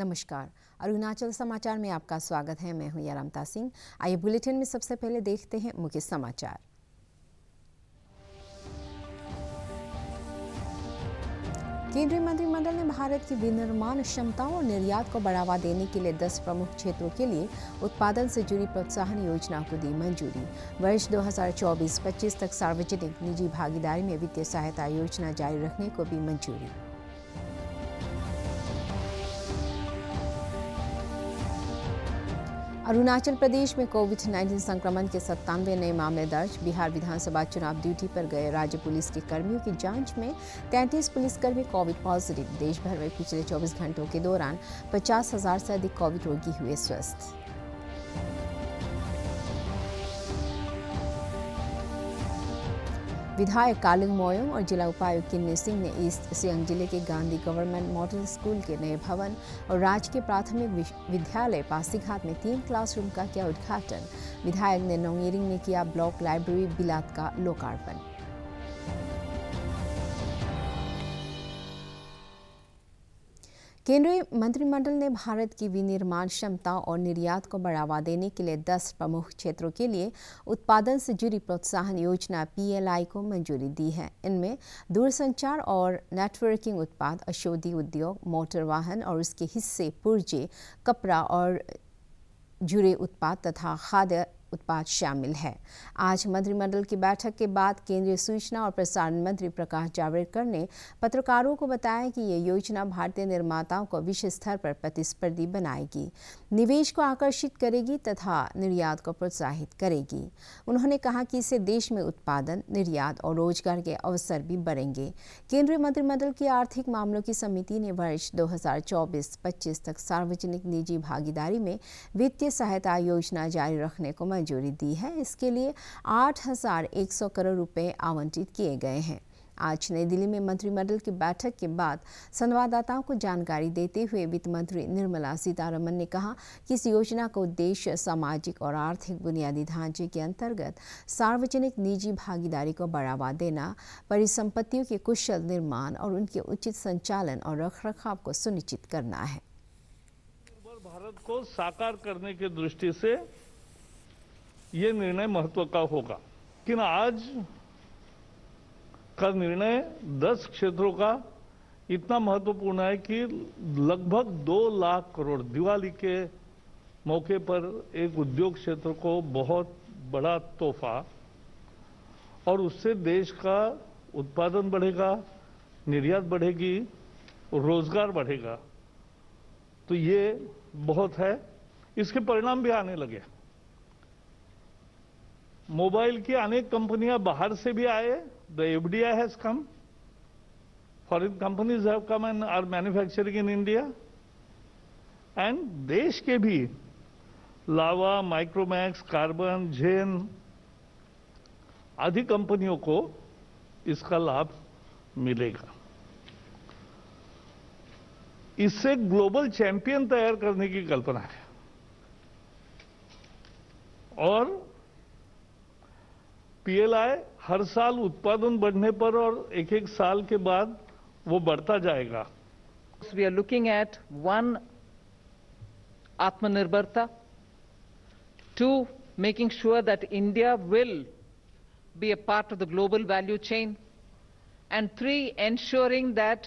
नमस्कार। अरुणाचल समाचार में आपका स्वागत है। मैं हूँ यारामता सिंह। आइए बुलेटिन में सबसे पहले देखते हैं मुख्य समाचार। केंद्रीय मंत्रिमंडल ने भारत की विनिर्माण क्षमताओं और निर्यात को बढ़ावा देने के लिए 10 प्रमुख क्षेत्रों के लिए उत्पादन से जुड़ी प्रोत्साहन योजना को दी मंजूरी। वर्ष 2024-25 तक सार्वजनिक निजी भागीदारी में वित्तीय सहायता योजना जारी रखने को भी मंजूरी। अरुणाचल प्रदेश में कोविड 19 संक्रमण के सत्तानवे नए मामले दर्ज। बिहार विधानसभा चुनाव ड्यूटी पर गए राज्य पुलिस के कर्मियों की जाँच में 33 पुलिसकर्मी कोविड पॉजिटिव। देश भर में पिछले 24 घंटों के दौरान पचास हज़ार से अधिक कोविड रोगी हुए स्वस्थ। विधायक कालिंग मोयोंग और जिला उपायुक्त किन्नी सिंह ने ईस्ट सियांग ज़िले के गांधी गवर्नमेंट मॉडल स्कूल के नए भवन और राज्य के प्राथमिक विद्यालय पासीघाट में तीन क्लासरूम का किया उद्घाटन। विधायक ने नोंगिरिंग में किया ब्लॉक लाइब्रेरी बिलात का लोकार्पण। केंद्रीय मंत्रिमंडल ने भारत की विनिर्माण क्षमता और निर्यात को बढ़ावा देने के लिए 10 प्रमुख क्षेत्रों के लिए उत्पादन से जुड़ी प्रोत्साहन योजना पीएलआई को मंजूरी दी है। इनमें दूरसंचार और नेटवर्किंग उत्पाद, औषधि उद्योग, मोटर वाहन और उसके हिस्से, पुर्जे, कपड़ा और जुड़े उत्पाद तथा खाद्य उत्पाद शामिल है। आज मंत्रिमंडल की बैठक के बाद केंद्रीय सूचना और प्रसारण मंत्री प्रकाश जावड़ेकर ने पत्रकारों को बताया कि ये योजना भारतीय निर्माताओं को विश्व स्तर पर प्रतिस्पर्धी बनाएगी। निवेश को आकर्षित करेगी तथा निर्यात को प्रोत्साहित करेगी। उन्होंने कहा कि इससे देश में उत्पादन निर्यात और रोज़गार के अवसर भी बढ़ेंगे। केंद्रीय मंत्रिमंडल की आर्थिक मामलों की समिति ने वर्ष 2024-25 तक सार्वजनिक निजी भागीदारी में वित्तीय सहायता योजना जारी रखने को मंजूरी दी है। इसके लिए 8,100 करोड़ रुपये आवंटित किए गए हैं। आज नई दिल्ली में मंत्रिमंडल की बैठक के बाद संवाददाताओं को जानकारी देते हुए वित्त मंत्री निर्मला सीतारमन ने कहा कि इस योजना का उद्देश्य सामाजिक और आर्थिक बुनियादी ढांचे के अंतर्गत सार्वजनिक निजी भागीदारी को बढ़ावा देना, परिसंपत्तियों के कुशल निर्माण और उनके उचित संचालन और रखरखाव को सुनिश्चित करना है। भारत को साकार करने की दृष्टि से ये निर्णय महत्व का होगा। लेकिन आज का निर्णय 10 क्षेत्रों का इतना महत्वपूर्ण है कि लगभग दो लाख करोड़ दिवाली के मौके पर एक उद्योग क्षेत्र को बहुत बड़ा तोहफा और उससे देश का उत्पादन बढ़ेगा, निर्यात बढ़ेगी, रोज़गार बढ़ेगा। तो ये बहुत है। इसके परिणाम भी आने लगे मोबाइल की अनेक कंपनियाँ बाहर से भी आए the FDI has come foreign companies have come and are manufacturing in India and देश के भी लावा माइक्रोमैक्स कार्बन जेन आदि कंपनियों को इसका लाभ मिलेगा। इससे ग्लोबल चैंपियन तैयार करने की कल्पना है। और पीएलआई हर साल उत्पादन बढ़ने पर और एक एक साल के बाद वो बढ़ता जाएगा। We are looking at one आत्मनिर्भरता two making sure that India will be a part of the global value chain and three ensuring that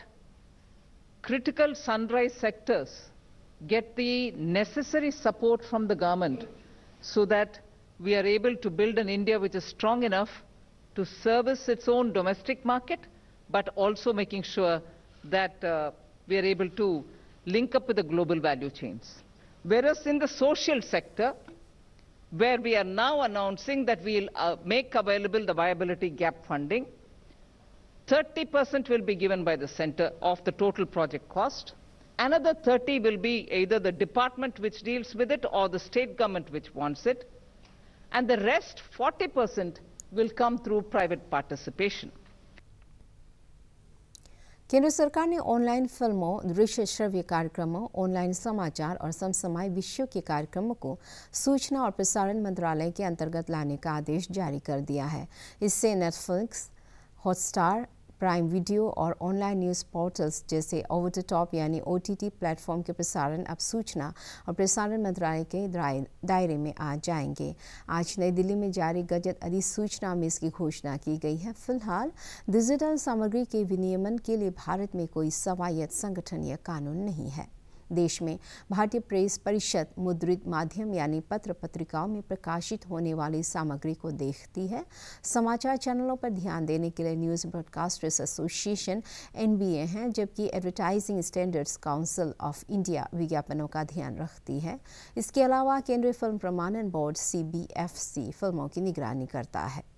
critical sunrise sectors get the necessary support from the government so that we are able to build an India which is strong enough to service its own domestic market, but also making sure that uh, we are able to link up with the global value chains. Whereas in the social sector, where we are now announcing that we'll uh, make available the viability gap funding, 30% will be given by the center of the total project cost. Another 30 will be either the department which deals with it or the state government which wants it and the rest 40% will come through private participation. केंद्र सरकार ने online फ़िल्मों दृश्य श्रव्य कार्यक्रमों online समाचार और समसमाय विषयों के कार्यक्रमों को सूचना और प्रसारण मंत्रालय के अंतर्गत लाने का आदेश जारी कर दिया है इससे नेटफ्लिक्स हॉटस्टार प्राइम वीडियो और ऑनलाइन न्यूज़ पोर्टल्स जैसे ओवर द टॉप यानी ओ प्लेटफॉर्म के प्रसारण अब सूचना और प्रसारण मंत्रालय के दायरे में आ जाएँगे। आज नई दिल्ली में जारी गजट अधिसूचना में इसकी घोषणा की गई है। फ़िलहाल डिजिटल सामग्री के विनियमन के लिए भारत में कोई सवायत संगठन या कानून नहीं है। देश में। भारतीय प्रेस परिषद मुद्रित माध्यम यानी पत्र पत्रिकाओं में प्रकाशित होने वाली सामग्री को देखती है। समाचार चैनलों पर ध्यान देने के लिए न्यूज़ ब्रॉडकास्टर्स एसोसिएशन, एनबीए हैं, जबकि advertising standards council of India विज्ञापनों का ध्यान रखती है। इसके अलावा केंद्रीय फ़िल्म प्रमाणन बोर्ड सीबीएफसी फ़िल्मों की निगरानी करता है।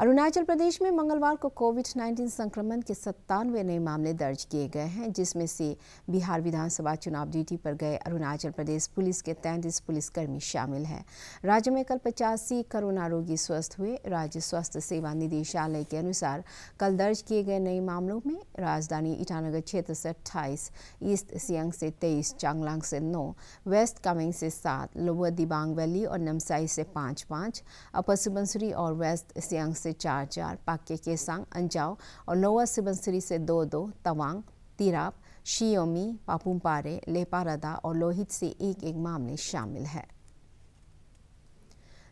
अरुणाचल प्रदेश में मंगलवार को कोविड 19 संक्रमण के सत्तानवे नए मामले दर्ज किए गए हैं, जिसमें से बिहार विधानसभा चुनाव ड्यूटी पर गए अरुणाचल प्रदेश पुलिस के तैंतीस पुलिसकर्मी शामिल हैं। राज्य में कल पचासी कोरोना रोगी स्वस्थ हुए। राज्य स्वास्थ्य सेवा निदेशालय के अनुसार कल दर्ज किए गए नए मामलों में राजधानी ईटानगर क्षेत्र से अट्ठाईस, ईस्ट सियांग से तेईस, चांगलांग से नौ, वेस्ट कामेंग से सात, लोअर दिबांग वैली और नमसाई से पाँच पाँच, अपर सुबनसरी और वेस्ट सियांग से चार चार पाक्य केसांग, अंजाव और लोअर सिबनसरी से दो दो, तवांग, तिराप, शियोमी, पापुमपारे, लेपारदा और लोहित से एक एक मामले शामिल है।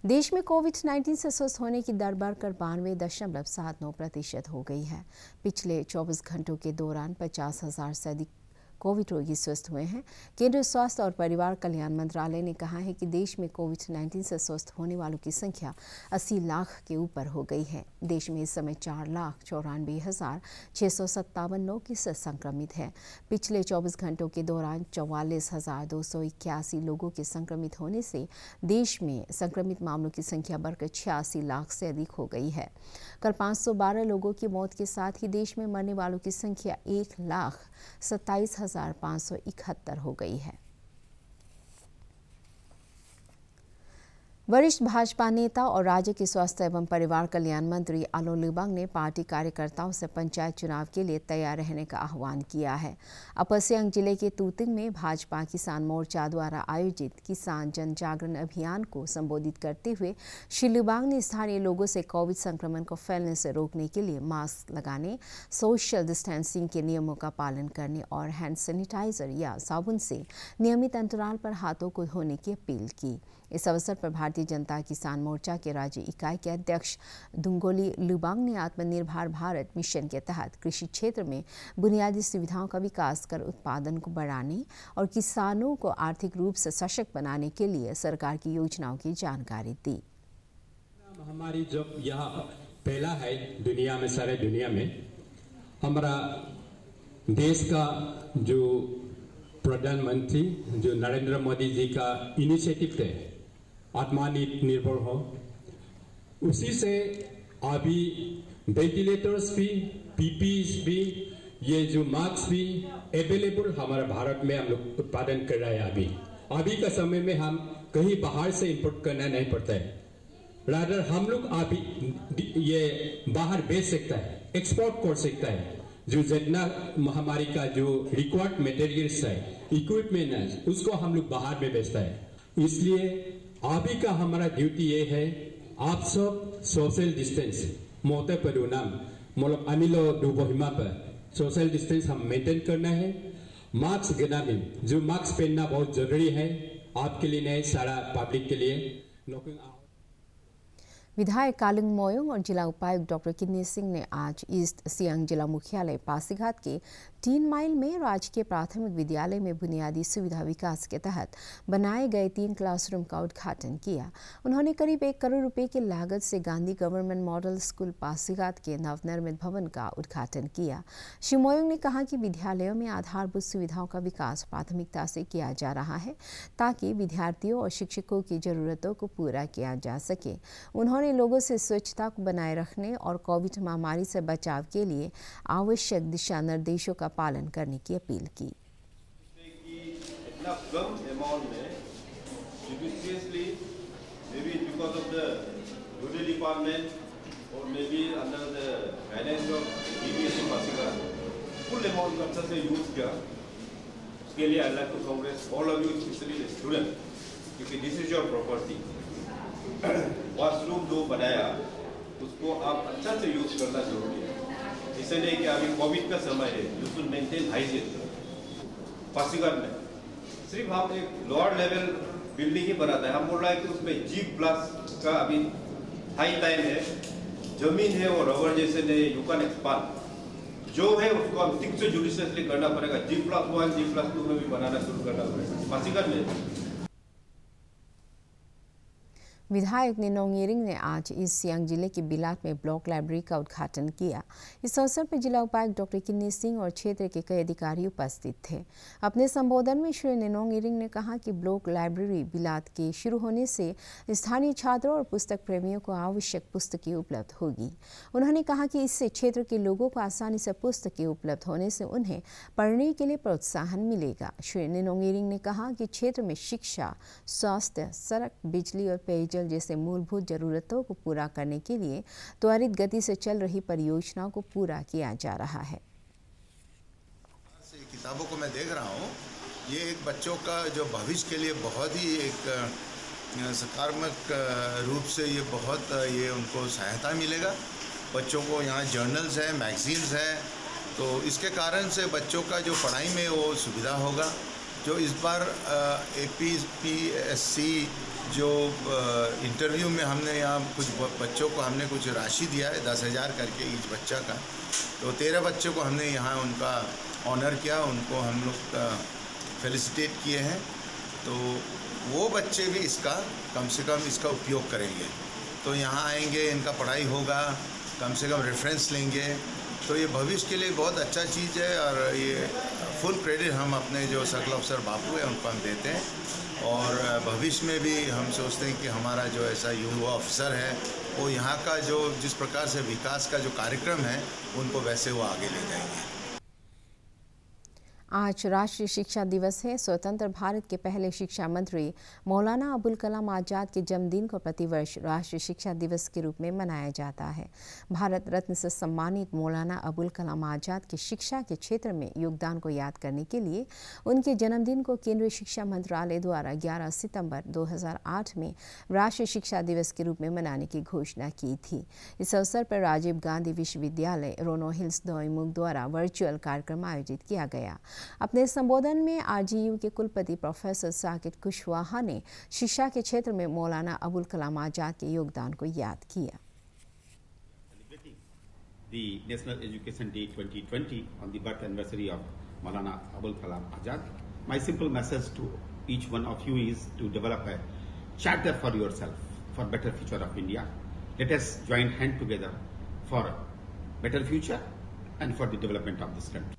देश में कोविड 19 से स्वस्थ होने की दर बढ़कर बानवे दशमलव सात नौ प्रतिशत हो गई है। पिछले 24 घंटों के दौरान पचास हज़ार से अधिक कोविड रोगी स्वस्थ हुए हैं। केंद्रीय स्वास्थ्य और परिवार कल्याण मंत्रालय ने कहा है कि देश में कोविड 19 से स्वस्थ होने वालों की संख्या 80 लाख के ऊपर हो गई है। देश में इस समय चार लाख चौरानबे हज़ार छः सौ सत्तावन लोग की संक्रमित हैं। पिछले 24 घंटों के दौरान चौवालीस हज़ार दो सौ इक्यासी लोगों के संक्रमित होने से देश में संक्रमित मामलों की संख्या बढ़कर छियासी लाख से अधिक हो गई है। कल 512 लोगों की मौत के साथ ही देश में मरने वालों की संख्या एक लाख सत्ताईस हज़ार पाँच सौ इकहत्तर हो गई है। वरिष्ठ भाजपा नेता और राज्य के स्वास्थ्य एवं परिवार कल्याण मंत्री आलो लिबांग ने पार्टी कार्यकर्ताओं से पंचायत चुनाव के लिए तैयार रहने का आह्वान किया है। अपर सियांग ज़िले के तूतिंग में भाजपा किसान मोर्चा द्वारा आयोजित किसान जन जागरण अभियान को संबोधित करते हुए श्री लिबांग ने स्थानीय लोगों से कोविड संक्रमण को फैलने से रोकने के लिए मास्क लगाने, सोशल डिस्टेंसिंग के नियमों का पालन करने और हैंड सैनिटाइजर या साबुन से नियमित अंतराल पर हाथों को धोने की अपील की। इस अवसर पर भारतीय जनता किसान मोर्चा के राज्य इकाई के अध्यक्ष दुंगोली लुबांग ने आत्मनिर्भर भारत मिशन के तहत कृषि क्षेत्र में बुनियादी सुविधाओं का विकास कर उत्पादन को बढ़ाने और किसानों को आर्थिक रूप से सशक्त बनाने के लिए सरकार की योजनाओं की जानकारी दी। हमारी जो यह पहला है दुनिया में, सारे दुनिया में, हमारा देश का जो प्रधानमंत्री, जो नरेंद्र मोदी जी का इनिशिएटिव है। आत्मनिर्भर हो। उसी से अभी वेंटिलेटर्स भी पीपीज भी, ये जो मास्क भी अवेलेबल हमारे भारत में हम लोग उत्पादन कर रहे हैं अभी। अभी का समय में हम कहीं बाहर से इंपोर्ट करना नहीं पड़ता है। रादर हम लोग अभी ये बाहर बेच सकता है एक्सपोर्ट कर सकता है। जो जितना महामारी का जो रिक्वायर्ड मटेरियल्स है इक्विपमेंट है, उसको हम लोग बाहर में बेचता है। इसलिए अभी का हमारा ड्यूटी ये है, आप सब सोशल डिस्टेंस मोते परिणाम मतलब अमिलो डूबोहिमा पर। सोशल डिस्टेंस हम मेंटेन करना है। मास्क गिना भी जो मास्क पहनना बहुत ज़रूरी है, आपके लिए नहीं, सारा पब्लिक के लिए। विधायक कालिंग मोयोंग और जिला उपायुक्त डॉक्टर किन्नी सिंह ने आज ईस्ट सियांग जिला मुख्यालय पासीघाट के तीन माइल में राजकीय प्राथमिक विद्यालय में बुनियादी सुविधा विकास के तहत बनाए गए तीन क्लासरूम का उद्घाटन किया। उन्होंने करीब एक करोड़ रुपए की लागत से Gandhi government model school Pasighat के नवनिर्मित भवन का उद्घाटन किया। श्री मोयोंग ने कहा कि विद्यालयों में आधारभूत सुविधाओं का विकास प्राथमिकता से किया जा रहा है, ताकि विद्यार्थियों और शिक्षकों की जरूरतों को पूरा किया जा सके। उन्होंने लोगों से स्वच्छता को बनाए रखने और कोविड महामारी से बचाव के लिए आवश्यक दिशा निर्देशों का पालन करने की अपील की। का किया। उसके लिए I like to congrats all of you specially student क्योंकि this is your property washroom जो बनाया, उसको आप अच्छा से यूज़ करना ज़रूरी है। इसलिए कि अभी कोविड का समय है you should maintain hygiene Pasighat में। सिर्फ़ हम एक लोअर लेवल बिल्डिंग ही बनाता है। हम बोल रहा है कि उसमें जी प्लस का अभी हाई टाइम है। ज़मीन है और रबर जैसे नहीं यू कैन एक्सपांड जो है उसको हम ठीक जुडिशियसली करना पड़ेगा। G plus one G plus two में भी बनाना शुरू करना पड़ेगा। पासीघाट में। विधायक निनोंग येरिंग ने आज ईस्ट सियांग ज़िले के बिलाट में ब्लॉक लाइब्रेरी का उद्घाटन किया। इस अवसर पर जिला उपायुक्त डॉक्टर किन्नी सिंह और क्षेत्र के कई अधिकारी उपस्थित थे। अपने संबोधन में श्री निनोंग येरिंग ने कहा कि ब्लॉक लाइब्रेरी बिलाट के शुरू होने से स्थानीय छात्रों और पुस्तक प्रेमियों को आवश्यक पुस्तकें उपलब्ध होगी। उन्होंने कहा कि इससे क्षेत्र के लोगों को आसानी से पुस्तकें उपलब्ध होने से उन्हें पढ़ने के लिए प्रोत्साहन मिलेगा। श्री निनोंग येरिंग ने कहा कि क्षेत्र में शिक्षा, स्वास्थ्य, सड़क, बिजली और पेयजल पेयजल जैसे मूलभूत जरूरतों को पूरा करने के लिए त्वरित गति से चल रही परियोजनाओं को पूरा किया जा रहा है। किताबों को मैं देख रहा हूँ। ये एक बच्चों का जो भविष्य के लिए बहुत ही एक सकारात्मक रूप से ये बहुत ये उनको सहायता मिलेगा। बच्चों को यहाँ जर्नल्स हैं, मैगजीन्स हैं तो इसके कारण से बच्चों का जो पढ़ाई में वो सुविधा होगा। जो इस बार A P P S C जो इंटरव्यू में हमने यहाँ कुछ बच्चों को हमने कुछ राशि दिया है, दस हज़ार करके ईच बच्चा का। तो तेरह बच्चों को हमने यहाँ उनका ऑनर किया, उनको हम लोग फेलिसिटेट किए हैं। तो वो बच्चे भी इसका, कम से कम इसका उपयोग करेंगे। तो यहाँ आएँगे, इनका पढ़ाई होगा, कम से कम रेफरेंस लेंगे। तो ये भविष्य के लिए बहुत अच्छा चीज़ है और ये फुल क्रेडिट हम अपने जो सकल अफसर बापू है, उनको हम देते हैं। और भविष्य में भी हम सोचते हैं कि हमारा जो ऐसा युवा अफसर है, वो यहाँ का जो, जिस प्रकार से विकास का जो कार्यक्रम है, उनको वैसे वो आगे ले जाएँगे। आज राष्ट्रीय शिक्षा दिवस है। स्वतंत्र भारत के पहले शिक्षा मंत्री मौलाना अबुल कलाम आज़ाद के जन्मदिन को प्रतिवर्ष राष्ट्रीय शिक्षा दिवस के रूप में मनाया जाता है। भारत रत्न से सम्मानित मौलाना अबुल कलाम आज़ाद के शिक्षा के क्षेत्र में योगदान को याद करने के लिए उनके जन्मदिन को केंद्रीय शिक्षा मंत्रालय द्वारा 11 सितंबर 2008 में राष्ट्रीय शिक्षा दिवस के रूप में मनाने की घोषणा की थी। इस अवसर पर राजीव गांधी विश्वविद्यालय रोनो हिल्स दोईमुख द्वारा वर्चुअल कार्यक्रम आयोजित किया गया। अपने संबोधन में आरजीयू के कुलपति प्रोफेसर साकिब कुशवाहा ने शिक्षा के क्षेत्र में मौलाना अबुल कलाम आज़ाद के योगदान को याद किया The National Education Day 2020 on the birth anniversary of Maulana Abul Kalam Azad. My simple message to each one of you is to develop a charter for yourself for better future of India. Let us join hand together for better future and for the development of this country.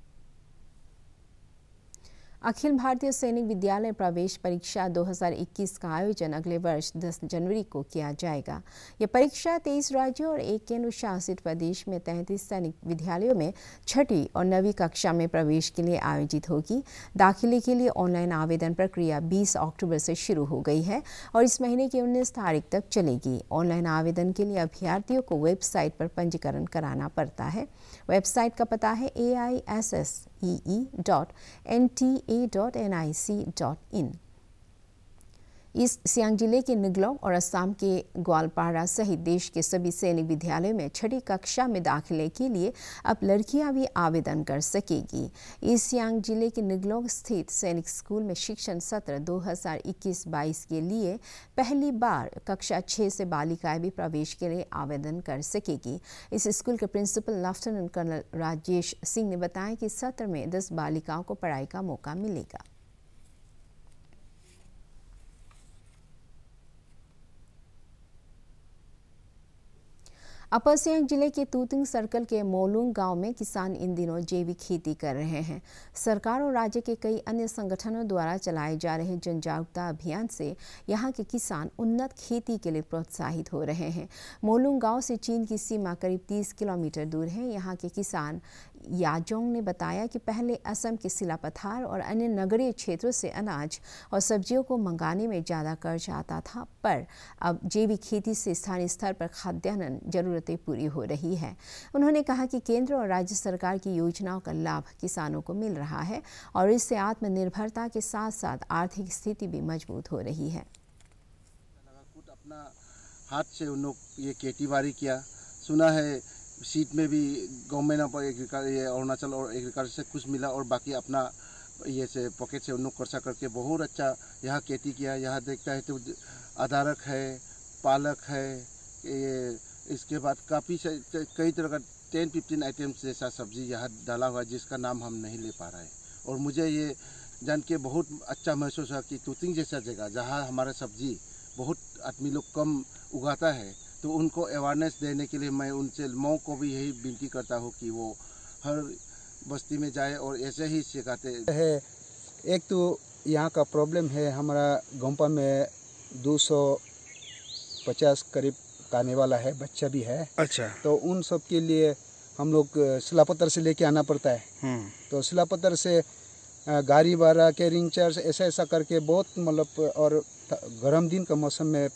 Akhil Bharatiya सैनिक विद्यालय प्रवेश परीक्षा 2021 का आयोजन अगले वर्ष 10 जनवरी को किया जाएगा। यह परीक्षा 23 राज्यों और एक केंद्र शासित प्रदेश में 33 सैनिक विद्यालयों में छठी और नवी कक्षा में प्रवेश के लिए आयोजित होगी। दाखिले के लिए ऑनलाइन आवेदन प्रक्रिया 20 अक्टूबर से शुरू हो गई है और इस महीने की उन्नीस तारीख तक चलेगी। ऑनलाइन आवेदन के लिए अभ्यर्थियों को वेबसाइट पर पंजीकरण कराना पड़ता है। वेबसाइट का पता है A I S S ee dot nta dot nic dot in. East Siang ज़िले के निगलोंग और असम के ग्वालपाड़ा सहित देश के सभी सैनिक विद्यालयों में छठी कक्षा में दाखिले के लिए अब लड़कियाँ भी आवेदन कर सकेगी। ईस्ट सियांग ज़िले के निगलोंग स्थित सैनिक स्कूल में शिक्षण सत्र 2021-22 के लिए पहली बार कक्षा 6 से बालिकाएँ भी प्रवेश के लिए आवेदन कर सकेगी। इस स्कूल के principal lieutenant colonel Rajesh Singh ने बताया कि सत्र में दस बालिकाओं को पढ़ाई का मौका मिलेगा। अपर सियांग ज़िले के तूतिंग सर्कल के मोलुंग गाँव में किसान इन दिनों जैविक खेती कर रहे हैं। सरकार और राज्य के कई अन्य संगठनों द्वारा चलाए जा रहे जन जागरूकता अभियान से यहाँ के किसान उन्नत खेती के लिए प्रोत्साहित हो रहे हैं। मोलुंग गाँव से चीन की सीमा करीब 30 किलोमीटर दूर है। यहाँ के किसान याजोंग ने बताया कि पहले असम के सिलापथार और अन्य नगरीय क्षेत्रों से अनाज और सब्जियों को मंगाने में ज़्यादा कर्ज आता था, पर अब जैविक खेती से स्थानीय स्तर पर खाद्यान्न जरूरतें पूरी हो रही है। उन्होंने कहा कि केंद्र और राज्य सरकार की योजनाओं का लाभ किसानों को मिल रहा है और इससे आत्मनिर्भरता के साथ साथ आर्थिक स्थिति भी मज़बूत हो रही है। हाथ से उन लोग ये खेती बाड़ी किया। सुना है सीट में भी गवर्नमेंट ऑफ़ एग्रीकल्चर ये अरुणाचल और एग्रीकल्चर से कुछ मिला और बाकी अपना ये से पॉकेट से उन्होंने खर्चा करके बहुत अच्छा यहाँ खेती किया। यहाँ देखता है तो अदारक है, पालक है, ये इसके बाद काफ़ी कई तरह का टेन फिफ्टीन आइटम्स जैसा सब्ज़ी यहाँ डाला हुआ है जिसका नाम हम नहीं ले पा रहे हैं। और मुझे ये जान के बहुत अच्छा महसूस हुआ कि तुतिंग जैसा जगह जहाँ हमारा सब्ज़ी बहुत आदमी लोग कम उगाता है। तो उनको अवेयरनेस देने के लिए मैं उनसे मऊ को भी यही विनती करता हूँ कि वो हर बस्ती में जाए और ऐसे ही सिखाते है। एक तो यहाँ का प्रॉब्लम है हमारा गोम्पा में 250 करीब आने वाला है बच्चा भी है। अच्छा। तो उन सब के लिए हम लोग सिलापत्थर से लेके आना पड़ता है। तो सिलापत्थर से गाड़ी भाड़ा कैरिंग चार्ज ऐसा ऐसा करके बहुत मतलब और गर्म दिन का मौसम में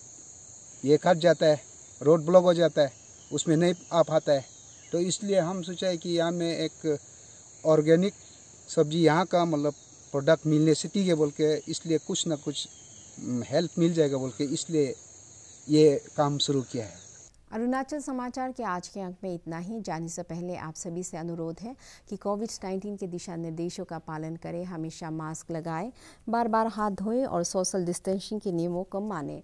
ये कट जाता है। रोड ब्लॉक हो जाता है, उसमें नहीं आ पाता है। तो इसलिए हम सोचा है कि यहाँ में एक ऑर्गेनिक सब्ज़ी यहाँ का मतलब प्रोडक्ट मिलने से ठीक है बोल के, इसलिए कुछ ना कुछ हेल्प मिल जाएगा बोल के, इसलिए ये काम शुरू किया है। अरुणाचल समाचार के आज के अंक में इतना ही। जाने से पहले आप सभी से अनुरोध है कि कोविड 19 के दिशा निर्देशों का पालन करें, हमेशा मास्क लगाएँ बार बार हाथ धोएँ और सोशल डिस्टेंसिंग के नियमों को मानें।